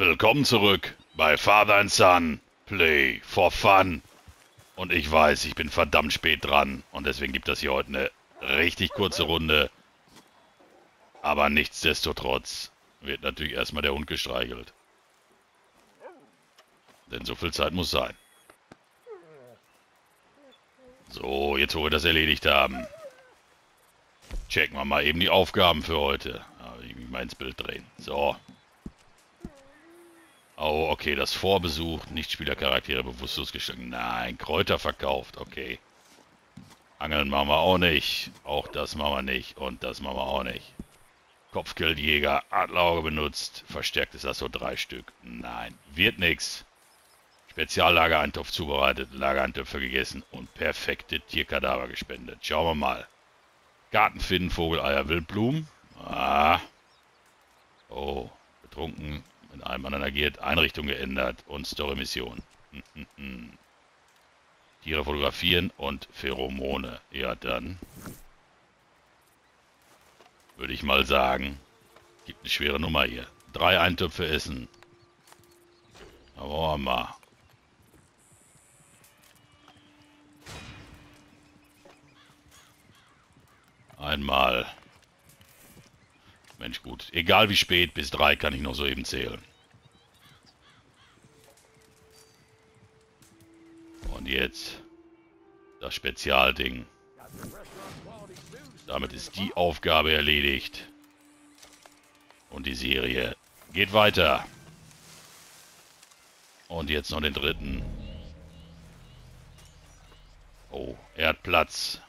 Willkommen zurück bei Father and Son. Play for fun. Und ich weiß, ich bin verdammt spät dran. Und deswegen gibt das hier heute eine richtig kurze Runde. Aber nichtsdestotrotz wird natürlich erstmal der Hund gestreichelt. Denn so viel Zeit muss sein. So, jetzt wo wir das erledigt haben. Checken wir mal eben die Aufgaben für heute. Ich mich mal ins Bild drehen. So. Oh, okay, das Vorbesuch, Nichtspielercharaktere bewusstlos gestellt. Nein, Kräuter verkauft, okay. Angeln machen wir auch nicht. Auch das machen wir nicht. Und das machen wir auch nicht. Kopfgeldjäger, Adlerauge benutzt. Verstärkt ist das so drei Stück. Nein, wird nix. Speziallagereintopf zubereitet, Lagereintöpfe gegessen und perfekte Tierkadaver gespendet. Schauen wir mal. Gartenfinden, Vogeleier, Wildblumen. Ah. Oh, betrunken, mit einem anderen agiert, Einrichtung geändert und Story-Mission. Tiere fotografieren und Pheromone. Ja, dann würde ich mal sagen, gibt eine schwere Nummer hier. Drei Eintöpfe essen. Aber mal. Einmal. Mensch, gut. Egal wie spät, bis drei kann ich noch so eben zählen. Und jetzt das Spezialding. Damit ist die Aufgabe erledigt. Und die Serie geht weiter. Und jetzt noch den dritten. Oh, er hat Platz.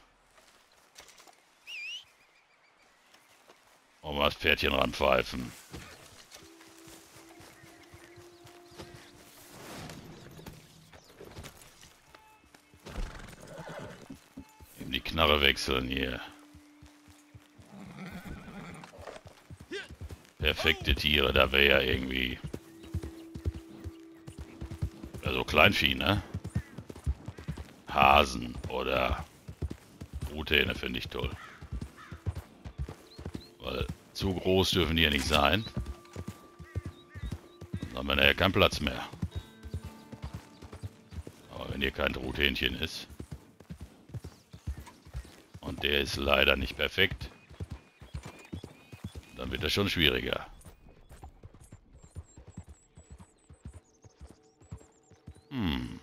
Und mal das Pferdchen ranpfeifen. Eben die Knarre wechseln hier. Perfekte Tiere, da wäre ja irgendwie... Also Kleinvieh, ne? Hasen oder Truthähne finde ich toll. Weil zu groß dürfen die ja nicht sein. Dann haben wir ja keinen Platz mehr. Aber wenn hier kein Truthähnchen ist. Und der ist leider nicht perfekt. Dann wird das schon schwieriger. Hm.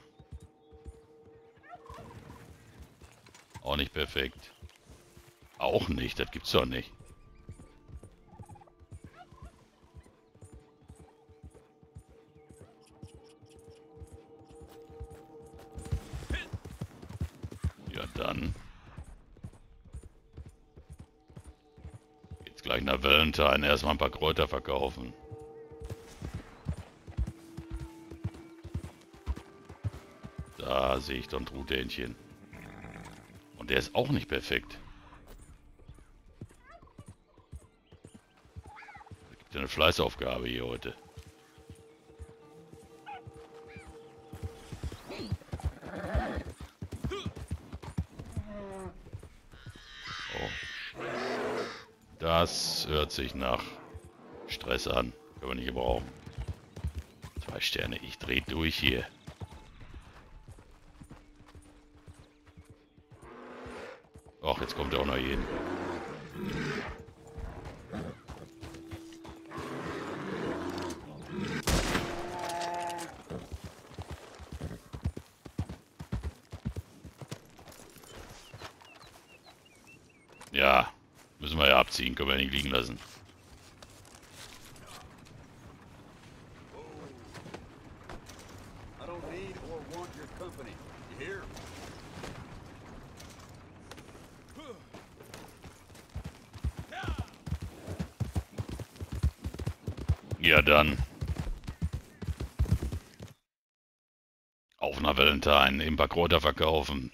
Auch nicht perfekt. Auch nicht, das gibt's doch nicht. Valentine. Erstmal ein paar Kräuter verkaufen. Da sehe ich ein Truthähnchen. Und der ist auch nicht perfekt. Gibt eine Fleißaufgabe hier heute. Sich nach Stress an. Können wir nicht gebrauchen. Zwei Sterne. Ich drehe durch hier. Ach, jetzt kommt er auch noch jeden. Ja, müssen wir ja abziehen, können wir nicht liegen lassen. I don't need or want your company. You hear? Ja, dann. Auf nach Valentine, ein paar Kräuter verkaufen.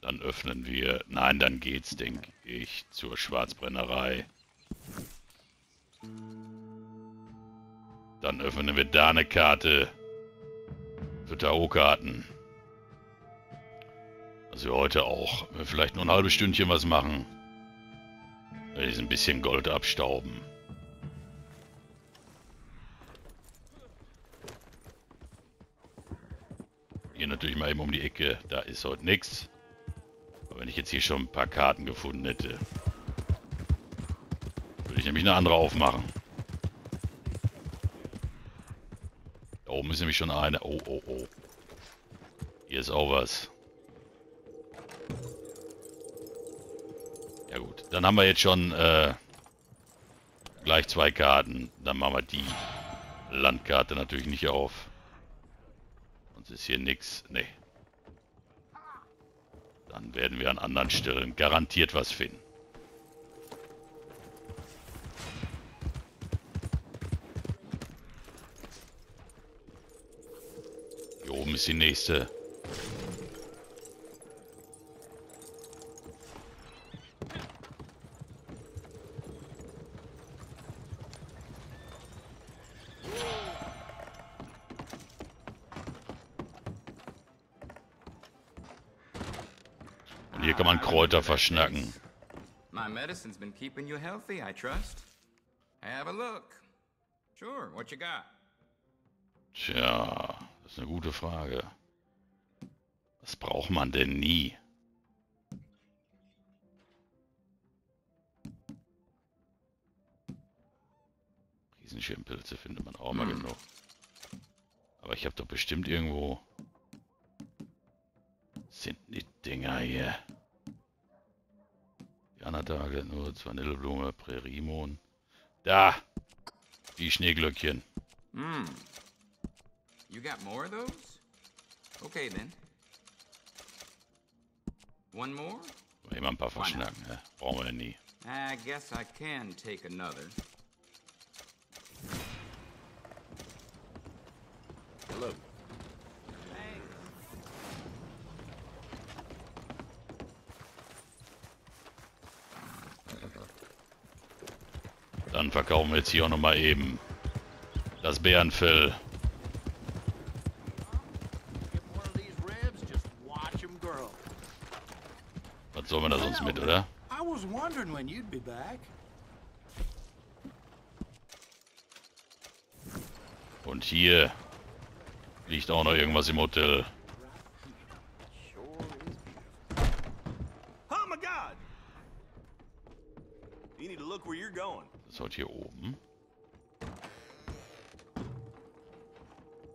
Dann öffnen wir. Nein, dann geht's, denke ich, ich zur Schwarzbrennerei. Dann öffnen wir da eine Karte für Tarotkarten. Dass wir heute auch vielleicht nur ein halbes Stündchen was machen. Will ich ein bisschen Gold abstauben. Hier natürlich mal eben um die Ecke. Da ist heute nichts. Aber wenn ich jetzt hier schon ein paar Karten gefunden hätte, würde ich nämlich eine andere aufmachen. Da oben ist nämlich schon eine. Oh, oh, oh. Hier ist auch was. Ja gut, dann haben wir jetzt schon äh, gleich zwei Karten. Dann machen wir die Landkarte natürlich nicht auf. Sonst ist hier nichts. Nee. Dann werden wir an anderen Stellen garantiert was finden. Hier oben ist die nächste. Kräuter verschnacken. My medicine's been keeping you healthy, I trust. Have a look. Sure, what you got? Tja, das ist eine gute Frage. Was braucht man denn nie? Riesenschirmpilze findet man auch mal Hm. genug. Aber ich habe doch bestimmt irgendwo... Sind die Dinger hier? Janatage, nur Vanilleblume, Prärimon. Da! Die Schneeglöckchen. Hmm. You got more of those? Okay then. One more? Immer ein paar verschnacken, ne? Brauchen wir nie. I guess I can take another. Verkaufen wir jetzt hier auch nochmal eben das Bärenfell. Was soll man da sonst mit, oder? I was wondering when you'd be back. Und hier liegt auch noch irgendwas im Hotel. Oh my God! You need to look where you're going. Heute hier oben.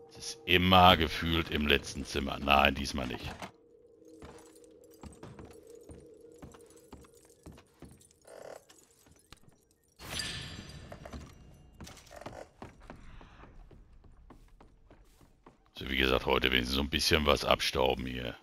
Es ist immer gefühlt im letzten Zimmer. Nein, diesmal nicht. So, wie gesagt, heute wenigstens so ein bisschen was abstauben hier.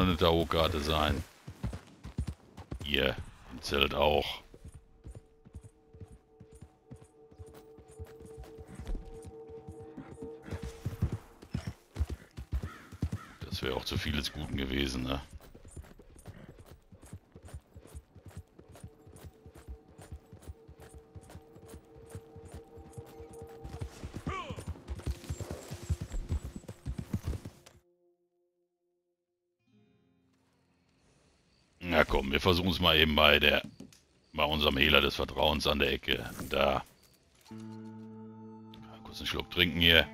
Noch eine Tarotkarte sein. Hier im Zelt auch. Das wäre auch zu vieles Guten gewesen, ne? Na komm, wir versuchen es mal eben bei der bei unserem Hehler des Vertrauens an der Ecke. Da. Kurz einen Schluck trinken hier.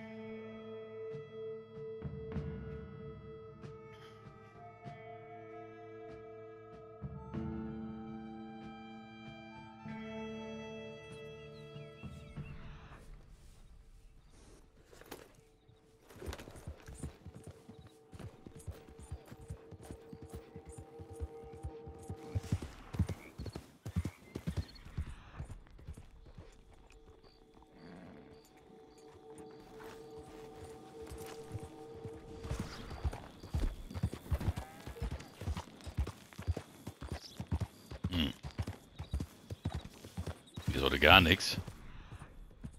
Nichts.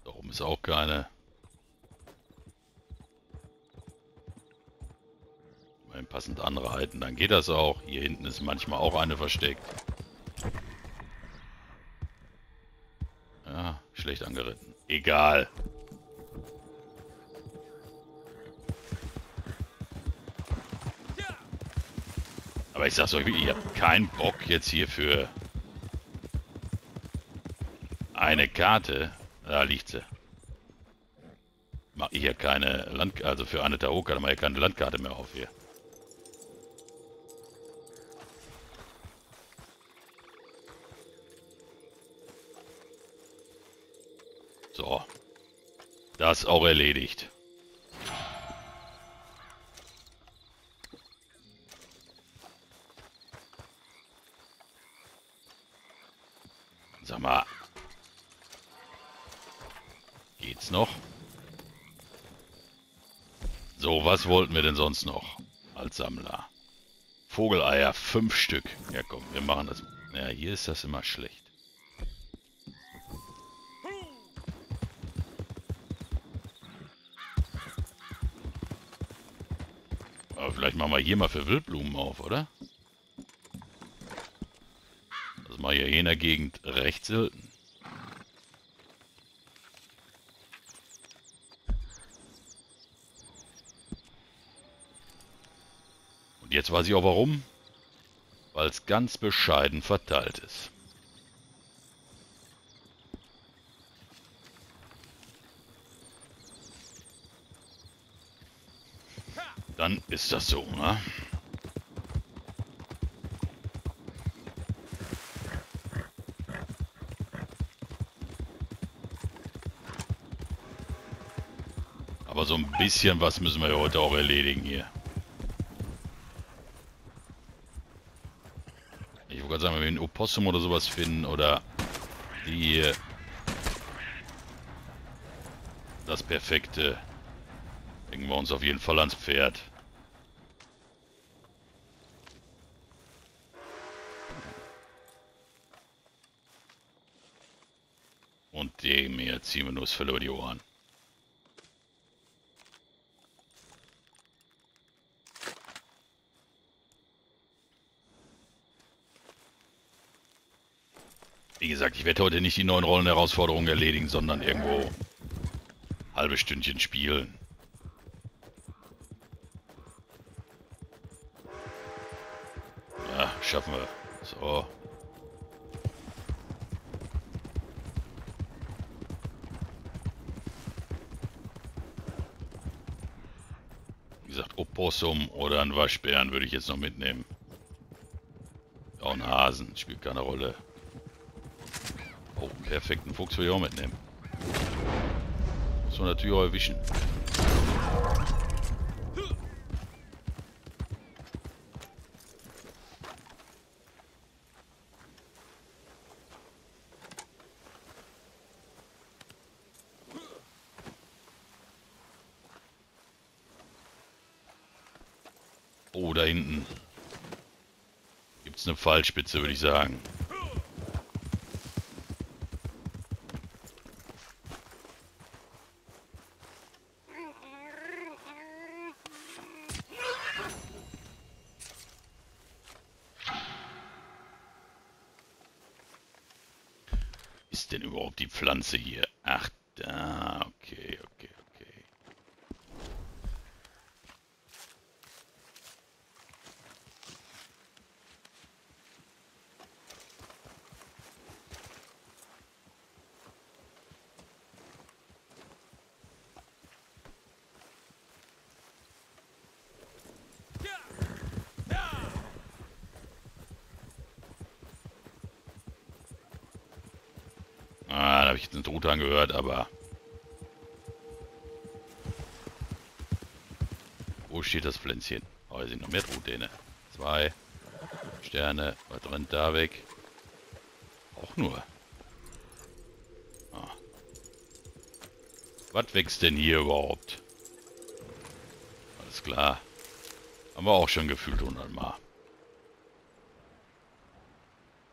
Da oben ist auch keine. Wenn passend andere halten, dann geht das auch. Hier hinten ist manchmal auch eine versteckt. Ja, Schlecht angeritten. Egal. Aber ich sag's euch ich hab keinen Bock jetzt hier für eine Karte. Da liegt sie. Mach ich ja keine Land... Also für eine Tarot-Karte mache ich keine Landkarte mehr auf hier. So. Das auch erledigt. Was wollten wir denn sonst noch als Sammler? Vogeleier, fünf Stück. Ja komm, wir machen das. Ja, hier ist das immer schlecht. Aber vielleicht machen wir hier mal für Wildblumen auf, oder? Das mache ich ja hier in der Gegend recht selten. Jetzt weiß ich auch warum. Weil es ganz bescheiden verteilt ist. Dann ist das so, ne? Aber so ein bisschen was müssen wir heute auch erledigen hier. Ich wollte Opossum oder sowas finden oder die das perfekte Legen wir uns auf jeden Fall ans Pferd. Und dem hier ziehen wir nur das Fell über die Ohren. Wie gesagt, ich werde heute nicht die neuen Rollenherausforderungen erledigen, sondern irgendwo halbe Stündchen spielen. Ja, schaffen wir. So. Wie gesagt, Opossum oder ein Waschbären würde ich jetzt noch mitnehmen. Auch ein Hasen, spielt keine Rolle. Oh, perfekten Fuchs will ich auch mitnehmen. Man natürlich auch erwischen. Oh, da hinten. Gibt's eine Fallspitze, würde ich sagen. Ist denn überhaupt die Pflanze hier? Ach, da, okay, okay, okay. Ah, da habe ich jetzt einen Truthahn gehört, aber... Wo steht das Pflänzchen? Oh, hier sind noch mehr Truthähne. Zwei Sterne. Was rennt da weg? Auch nur. Ah. Was wächst denn hier überhaupt? Alles klar. Haben wir auch schon gefühlt hundertmal.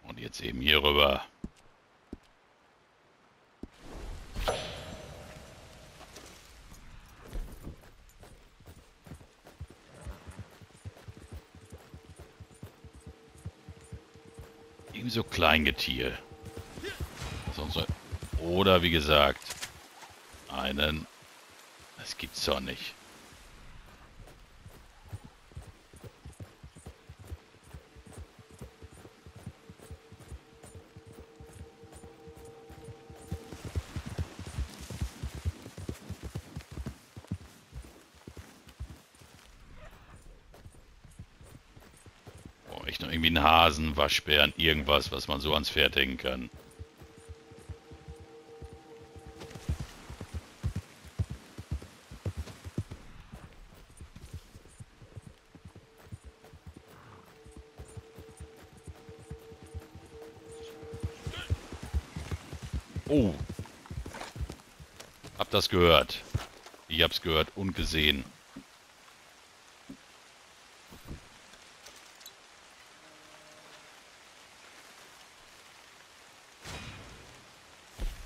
Und jetzt eben hier rüber. So Kleingetier. Sonst so Oder wie gesagt, einen... Das gibt's doch nicht. Irgendwie einen Hasen, Waschbären, irgendwas, was man so ans Pferd hängen kann. Oh. Hab das gehört. Ich hab's gehört und gesehen.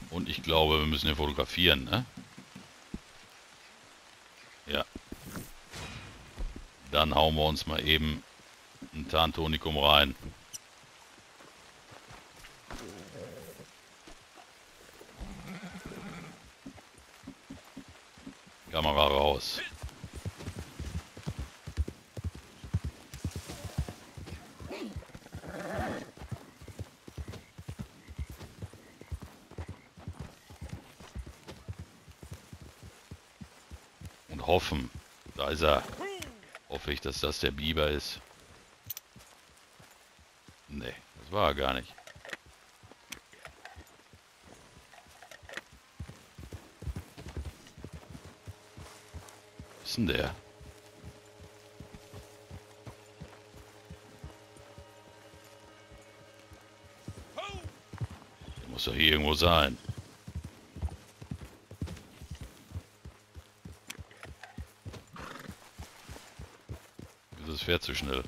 Und ich glaube, wir müssen ihn fotografieren, ne? Ja. Dann hauen wir uns mal eben ein Tarntonikum rein. Hoffen, da ist er. Hoffe ich, dass das der Biber ist. Nee, das war er gar nicht. ist denn der? Der muss doch hier irgendwo sein. Fährt zu schnell.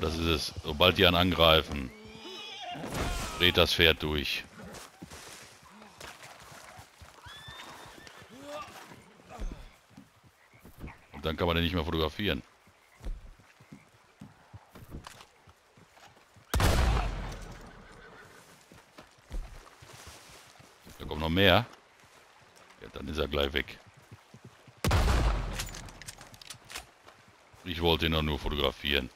Das ist es. Sobald die einen angreifen, dreht das Pferd durch. Und dann kann man den nicht mehr fotografieren. Da kommt noch mehr. Gleich weg. Ich wollte ihn doch nur fotografieren.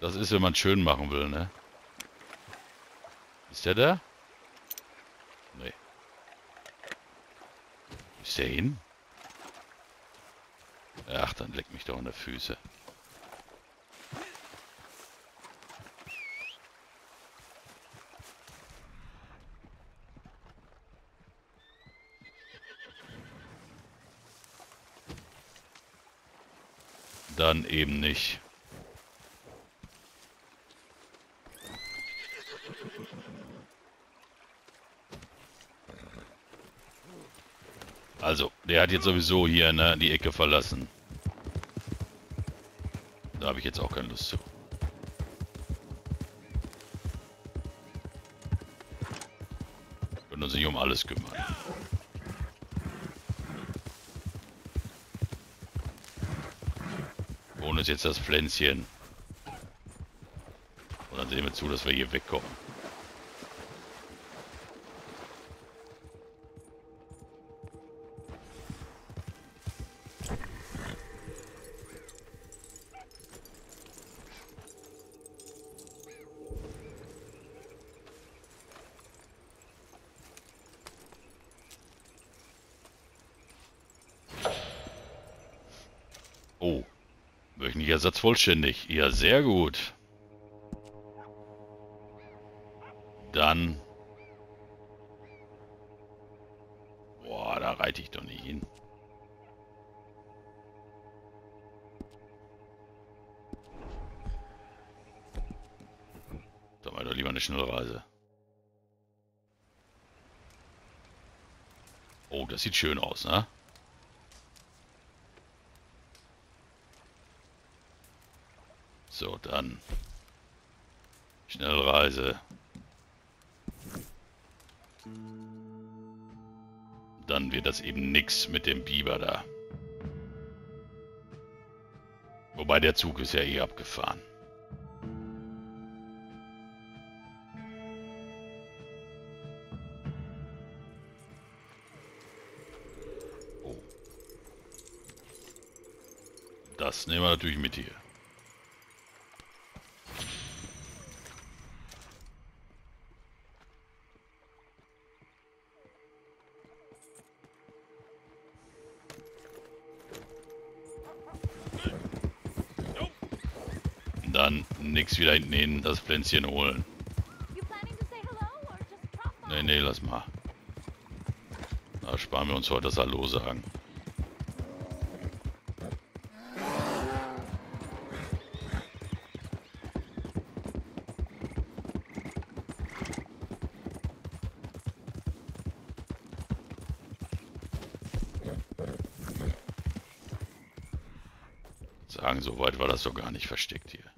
Das ist, wenn man schön machen will, ne? Ist der da? Nee. Ist der hin? Ach, dann leck mich doch in der Füße. Dann eben nicht. Also, der hat jetzt sowieso hier ne, die Ecke verlassen. Da habe ich jetzt auch keine Lust zu. Können uns nicht um alles kümmern. Jetzt das Pflänzchen. Und dann sehen wir zu, dass wir hier wegkommen. Oh. Wöchentlicher Ersatz vollständig. Ja, sehr gut. Dann... Boah, da reite ich doch nicht hin. Da war doch lieber eine Schnellreise. Oh, das sieht schön aus, ne? Dann Schnellreise. dann wird das eben nix mit dem Biber da. Wobei der Zug ist ja eh abgefahren. Oh. Das nehmen wir natürlich mit hier. Wieder hinten hin, das Pflänzchen holen. Nee, nee, lass mal. Da sparen wir uns heute das Hallo sagen. Sagen, so weit war das doch gar nicht versteckt hier.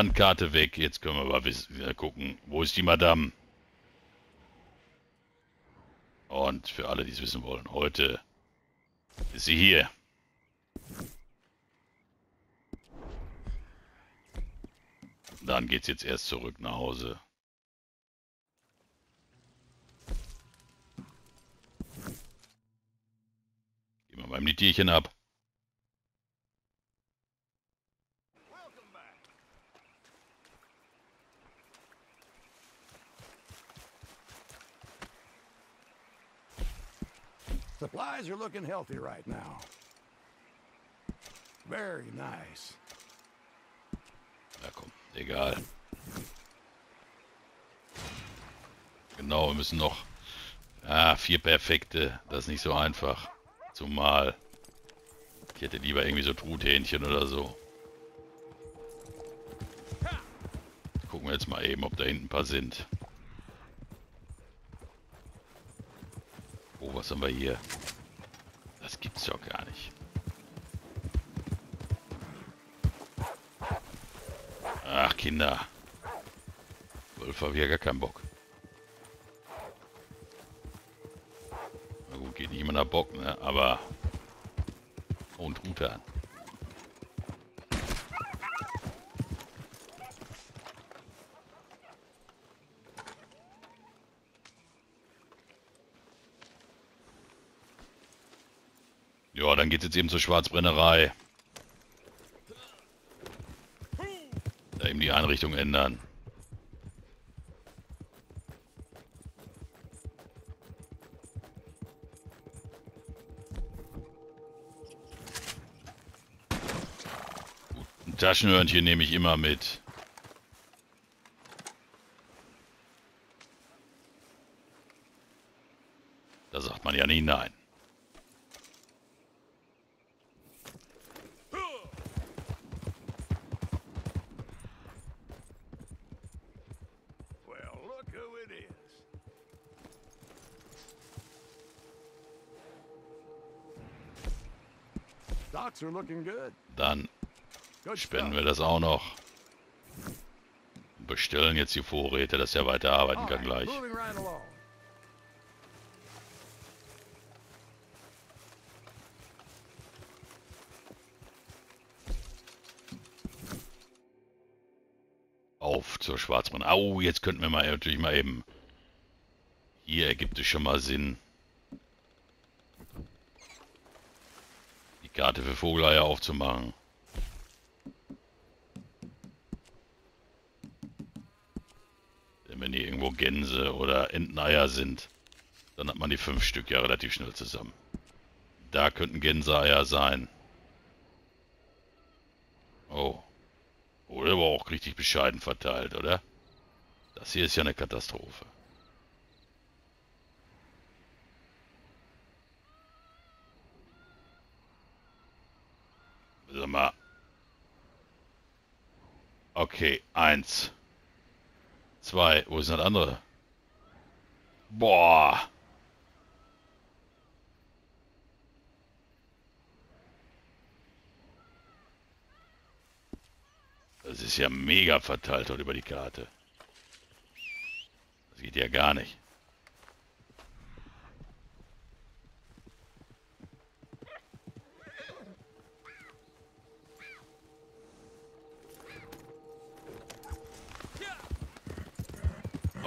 Landkarte weg. Jetzt können wir wissen, wieder gucken. Wo ist die Madame? Und für alle, die es wissen wollen, heute ist sie hier. Dann geht's jetzt erst zurück nach Hause. Gehen wir beim Tierchen ab. Supplies are looking healthy right now. Very nice. Na komm, egal. Genau, wir müssen noch... Ah, vier perfekte. Das ist nicht so einfach. Zumal... Ich hätte lieber irgendwie so Truthähnchen oder so. Gucken wir jetzt mal eben, ob da hinten ein paar sind. Oh, was haben wir hier? Das gibt's doch gar nicht. Ach, Kinder. Wolf habe ich ja gar keinen Bock. Na gut, geht nicht immer nach Bock, ne? Aber... Oh, ein dann geht's jetzt eben zur Schwarzbrennerei. Da eben die Einrichtung ändern. Taschenhörnchen nehme ich immer mit. Da sagt man ja nie nein. Dann spenden wir das auch noch. Bestellen jetzt die Vorräte, dass er weiter arbeiten kann gleich. Auf zur Schwarzmann. Au, jetzt könnten wir mal natürlich mal eben. Hier ergibt es schon mal Sinn. Karte für Vogeleier aufzumachen. Wenn hier irgendwo Gänse oder Enteneier sind, dann hat man die fünf Stück ja relativ schnell zusammen. Da könnten Gänseeier sein. Oh. Oder aber auch richtig bescheiden verteilt, oder? Das hier ist ja eine Katastrophe. Sag mal. Okay, eins. Zwei. Wo ist das andere? Boah. Das ist ja mega verteilt dort über die Karte. Das geht ja gar nicht.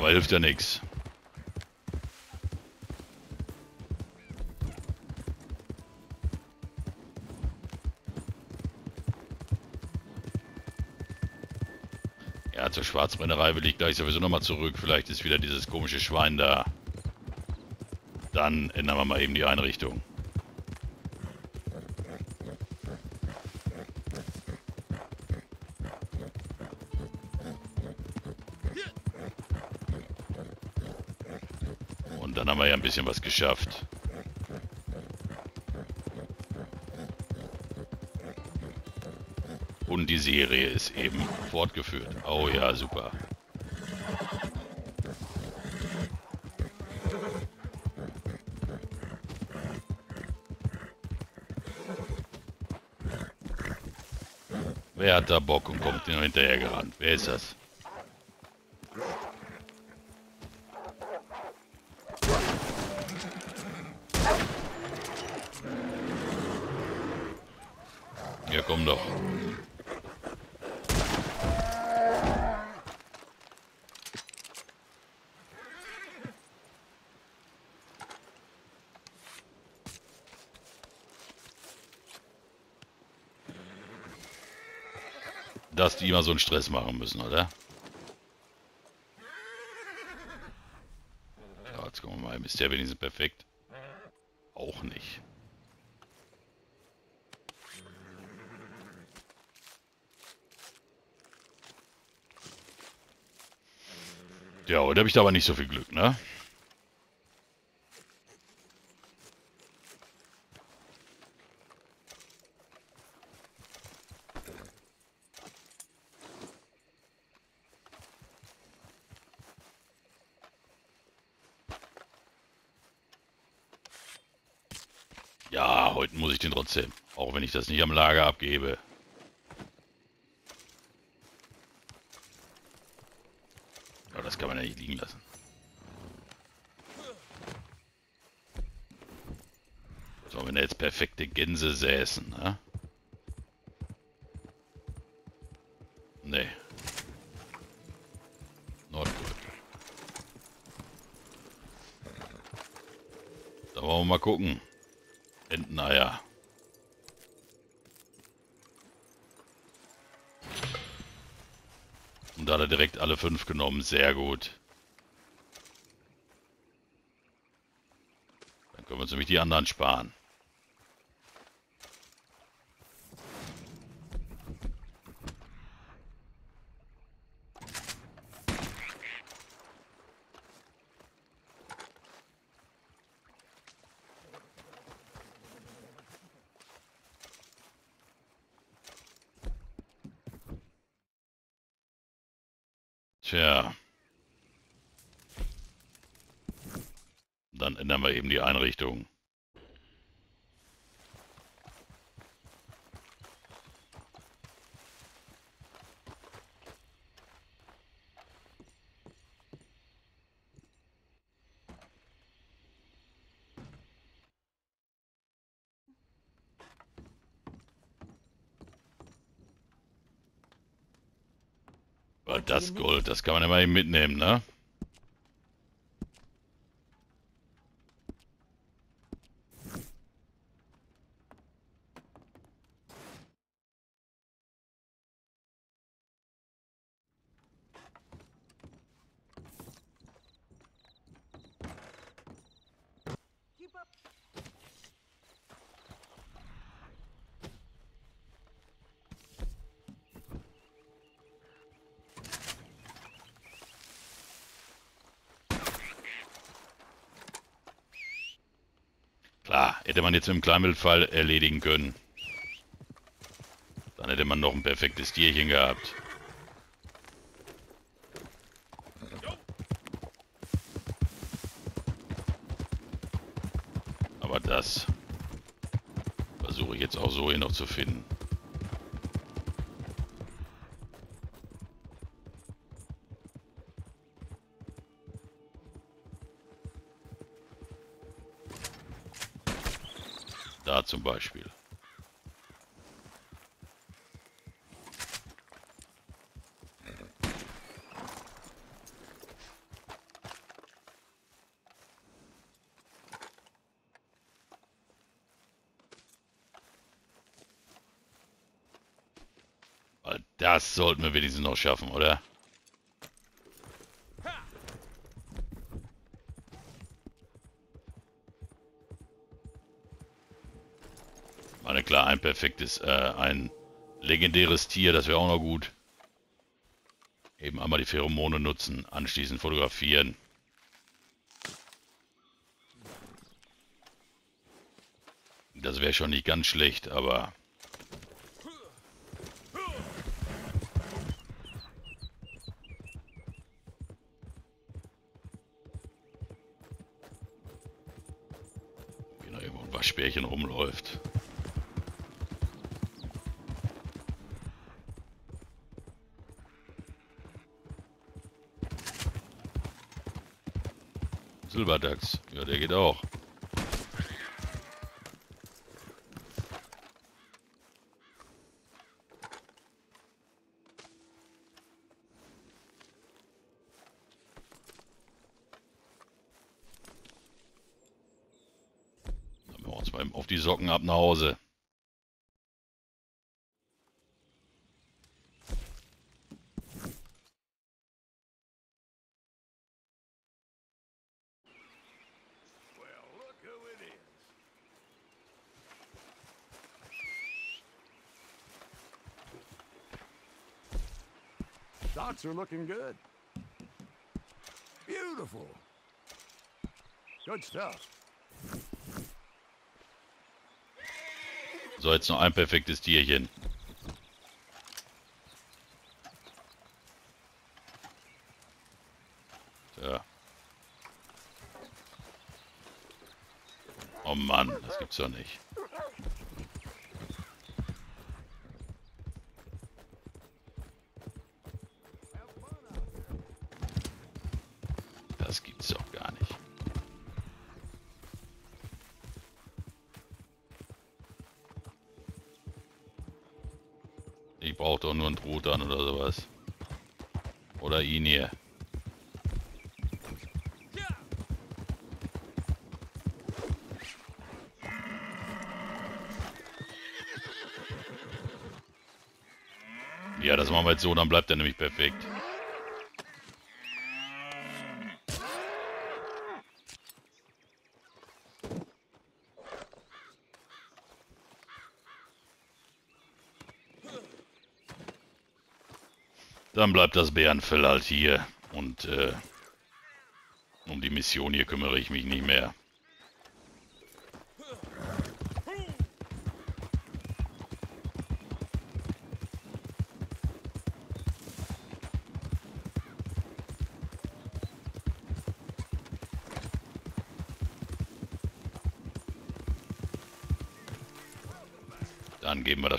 Aber hilft ja nichts. Ja, zur Schwarzbrennerei will ich gleich sowieso nochmal zurück. Vielleicht ist wieder dieses komische Schwein da. Dann ändern wir mal eben die Einrichtung. Und dann haben wir ja ein bisschen was geschafft. Und die Serie ist eben fortgeführt. Oh ja, super. Wer hat da Bock und kommt hinterher gerannt? Wer ist das? Ja, komm doch. Dass die immer so einen Stress machen müssen, oder? So, jetzt gucken wir mal. Ist der wenigstens perfekt? Auch nicht. Ja, heute habe ich da aber nicht so viel Glück, ne? Ja, heute muss ich den trotzdem. Auch wenn ich das nicht am Lager abgebe. Aber das kann man ja nicht liegen lassen. So, wenn da jetzt perfekte Gänse säßen, ne? Nee. Nordpol. Da wollen wir mal gucken. Enteneier. Und da hat er direkt alle fünf genommen. Sehr gut. Dann können wir uns nämlich die anderen sparen. Tja. Dann ändern wir eben die Einrichtung. Weil das Gold, das kann man immer mitnehmen, ne? man jetzt im Kleinwildfall erledigen können. Dann hätte man noch ein perfektes Tierchen gehabt. Aber das versuche ich jetzt auch so hier noch zu finden. Beispiel. Das sollten wir wenigstens noch schaffen, oder? Ein perfektes, äh, ein legendäres Tier, das wäre auch noch gut. Eben einmal die Pheromone nutzen, anschließend fotografieren. Das wäre schon nicht ganz schlecht, aber Mal auf die Socken ab nach Hause. Docks are looking good. Beautiful. Good stuff. So, jetzt noch ein perfektes Tierchen. So. Oh Mann, das gibt's doch nicht. Ja, das machen wir jetzt so, dann bleibt er nämlich perfekt. Dann bleibt das Bärenfell halt hier. Und äh, um die Mission hier kümmere ich mich nicht mehr.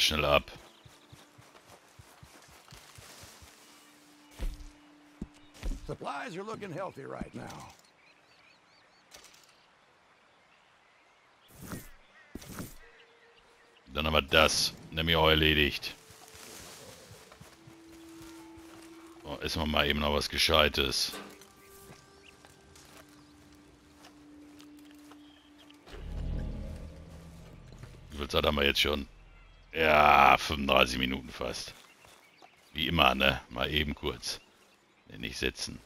Schnell ab. Supplies are looking healthy right now. Dann haben wir das nämlich auch erledigt. So, essen wir mal eben noch was Gescheites. Wie viel Zeit haben wir jetzt schon? Ja, 35 Minuten fast. Wie immer, ne? Mal eben kurz. Nicht setzen.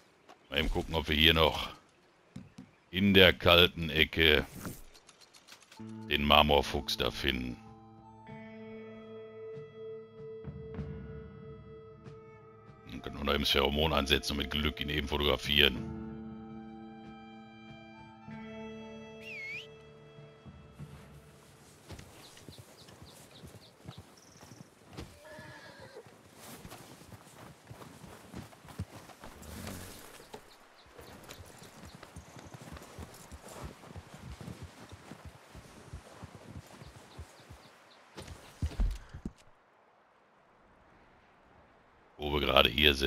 Mal eben gucken, ob wir hier noch in der kalten Ecke den Marmorfuchs da finden. Dann können wir noch eben Pheromon einsetzen und mit Glück ihn eben fotografieren.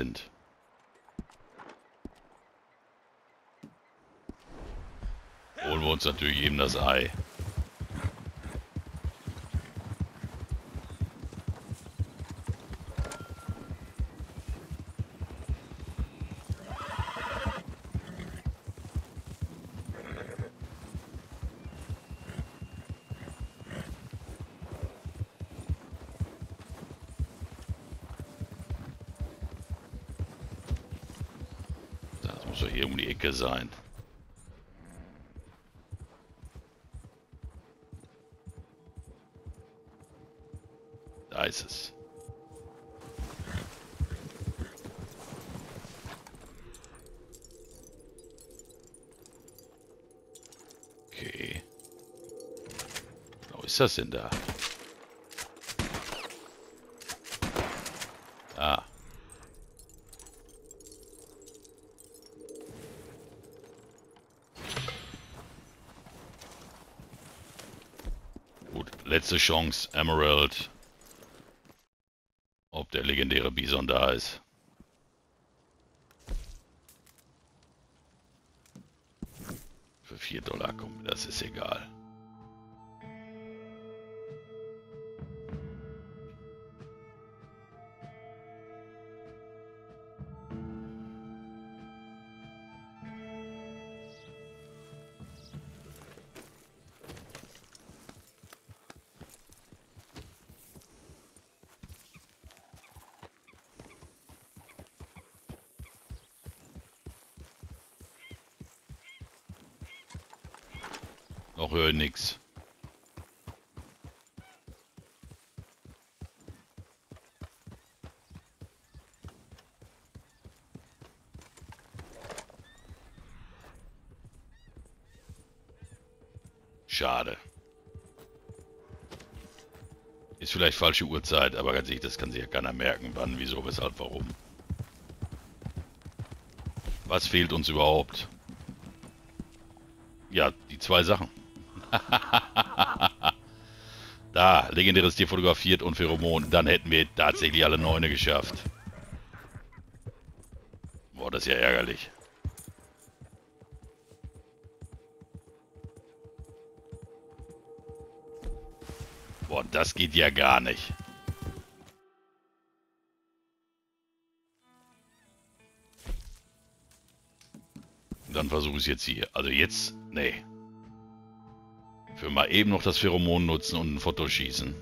Sind. Holen wir uns natürlich eben das Ei. Doch hier um die Ecke sein. Da ist es. Okay. Wo ist das denn da? Ah. Gut, letzte Chance, Emerald. Ob der legendäre Bison da ist. Für 4 Dollar, komm, das ist egal. Noch höre ich nix. Schade. Ist vielleicht falsche Uhrzeit, aber ganz ehrlich, das kann sich ja keiner merken. Wann, wieso, weshalb, warum. Was fehlt uns überhaupt? Ja, die zwei Sachen. da, legendäres Tier fotografiert und Pheromon. Dann hätten wir tatsächlich alle Neune geschafft. Boah, das ist ja ärgerlich. Boah, das geht ja gar nicht. Dann versuche ich es jetzt hier. Also jetzt, nee. Für mal eben noch das Pheromon nutzen und ein Foto schießen.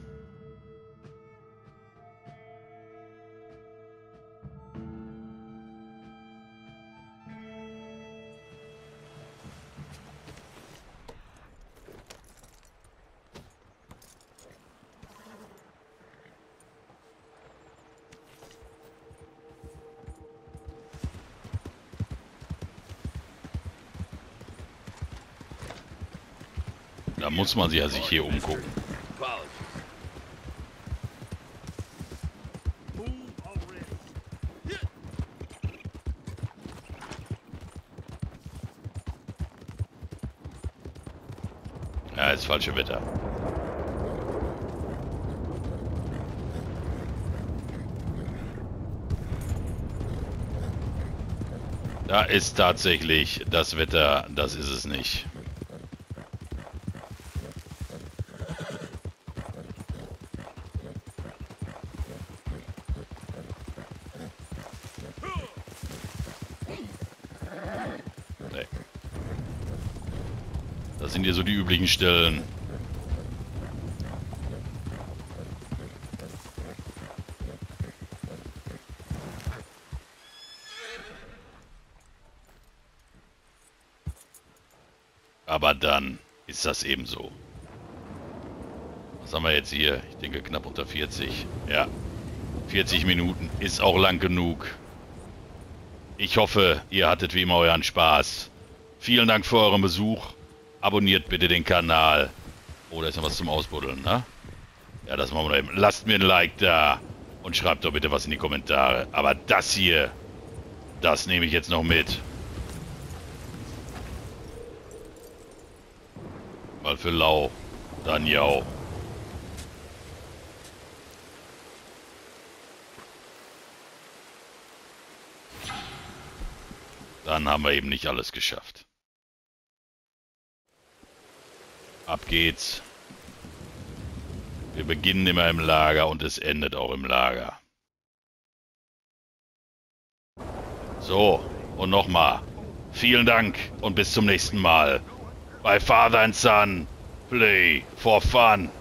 Muss man sich ja sich hier umgucken. Ja, ist falsche Wetter. Da ist tatsächlich das Wetter, das ist es nicht. Nee. Das üblichen Stellen. Aber dann ist das eben so. Was haben wir jetzt hier? Ich denke knapp unter 40. Ja. 40 Minuten ist auch lang genug. Ich hoffe, ihr hattet wie immer euren Spaß. Vielen Dank für euren Besuch. Abonniert bitte den Kanal. Oh, da ist noch was zum Ausbuddeln, ne? Ja, das machen wir eben. Lasst mir ein Like da. Und schreibt doch bitte was in die Kommentare. Aber das hier, das nehme ich jetzt noch mit. Mal für lau, dann jau. Dann haben wir eben nicht alles geschafft. Ab geht's. Wir beginnen immer im Lager und es endet auch im Lager. So, und nochmal. Vielen Dank und bis zum nächsten Mal. Bei Father and Son, play for fun.